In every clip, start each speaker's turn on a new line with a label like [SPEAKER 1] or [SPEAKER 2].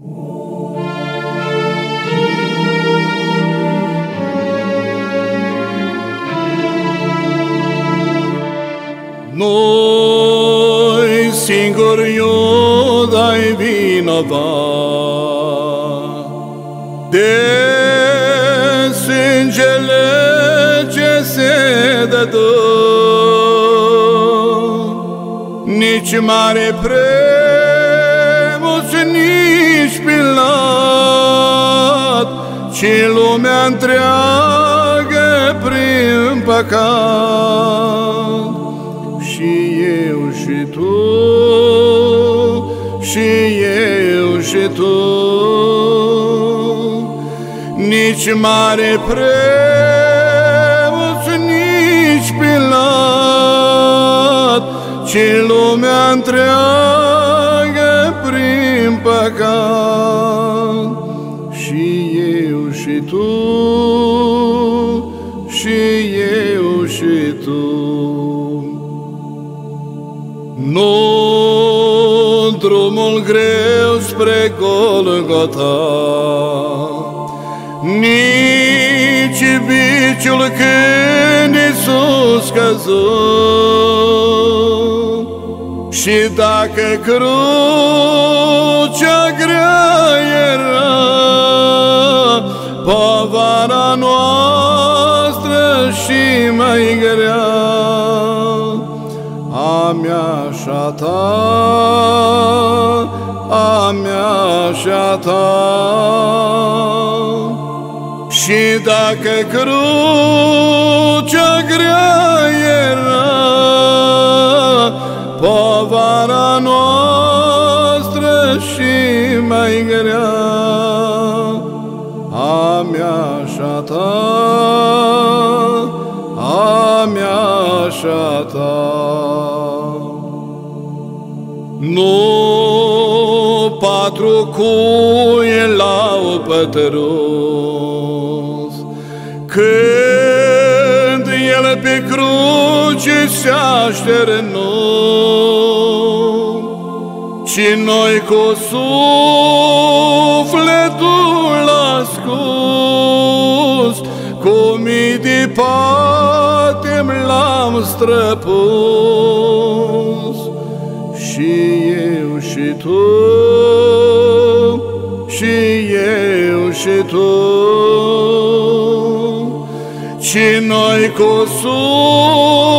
[SPEAKER 1] Noi singur dai vinovat De sângele ce se dă Nici mare premus, întreagă prin păcat și eu și tu, și eu și tu. Nici mare preot, nici pilat, ci lumea întreagă drumul greu spre Golgota, Nici biciul când Iisus căzut, Și dacă crucea grea era, Povara noastră ta, a mea și a ta. Și dacă crucea grea era, povara noastră și mai grea, a mea și a ta, a mea și a ta. Nu patru cuie l-au pătărus, Când el pe cruce se așternu, Și noi cu sufletul ascuns, Cu mii de patim l-am străpus, cu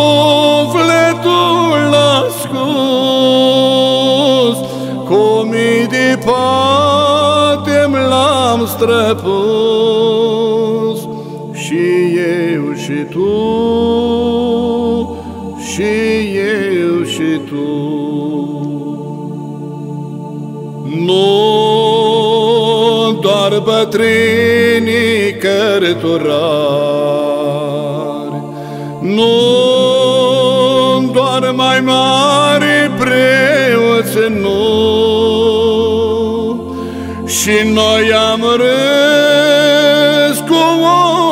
[SPEAKER 1] sufletul ascuns, cu mii de patim l-am străpus, și eu și tu, și eu și tu. Nu doar bătrânii cărturari, Nu doar mai mari preoți, nu, Și noi am râs cu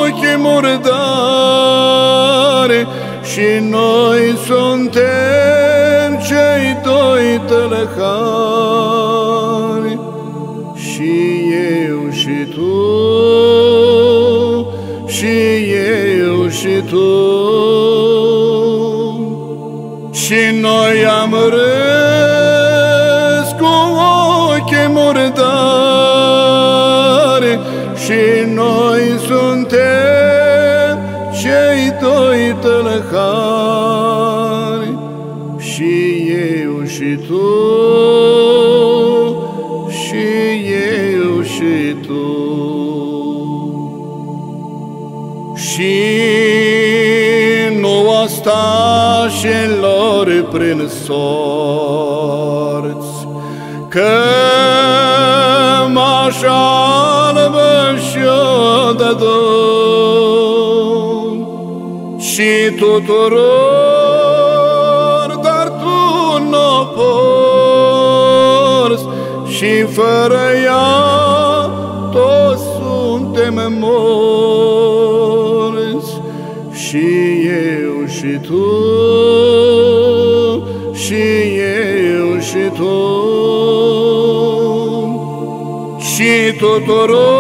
[SPEAKER 1] ochii murdari, Și noi suntem cei doi tălăhari, Și eu și tu, și eu și tu, Și noi am râs cu ochii murdari, Și noi suntem cei doi tălăhari, Și eu și tu, și eu și tu. Și nu ostașilor prin sorți, Că m-așa albă și-o Și tuturor, dar tu n-o porți, Și fără ea toți suntem morți, și tu, și eu și tu, și tuturor,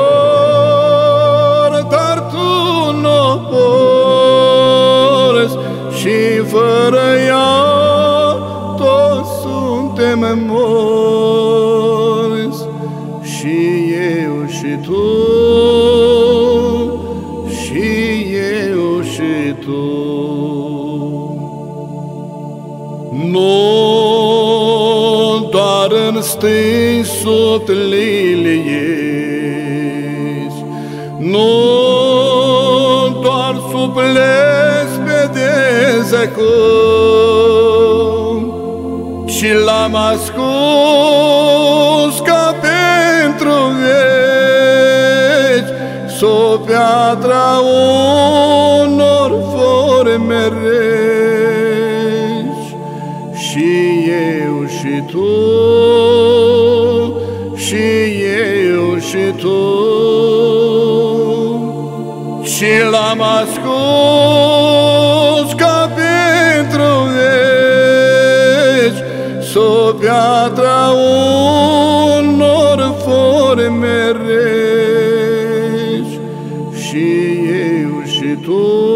[SPEAKER 1] Nu doar în stâi sub liliești, nu doar sub lespede cum, ci l-am ascuns ca pentru veci, sub piatra unor forme reci. Și eu și tu, și eu și tu, și l-am ascuns ca pentru veci, sub piatra unor forme reci. Și eu și tu,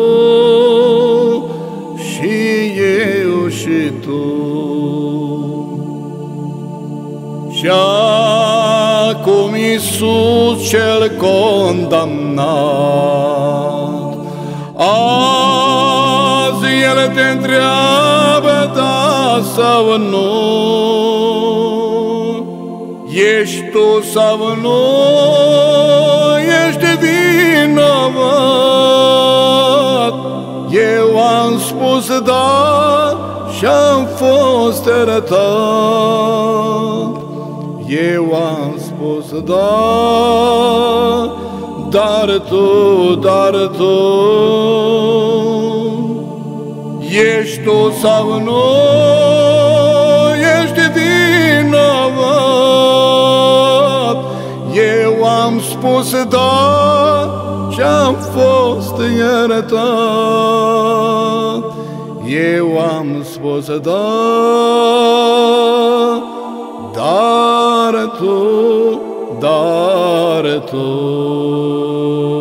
[SPEAKER 1] acum Iisus cel condamnat, azi El te întreabă da sau nu, ești tu sau nu, ești vinovat. Eu am spus da și am fost iertat. Eu am spus da, dar tu, dar tu. Ești tu sau nu, ești vinovat. Eu am spus da și am fost iertat. Eu am spus da, dar tu, dar tu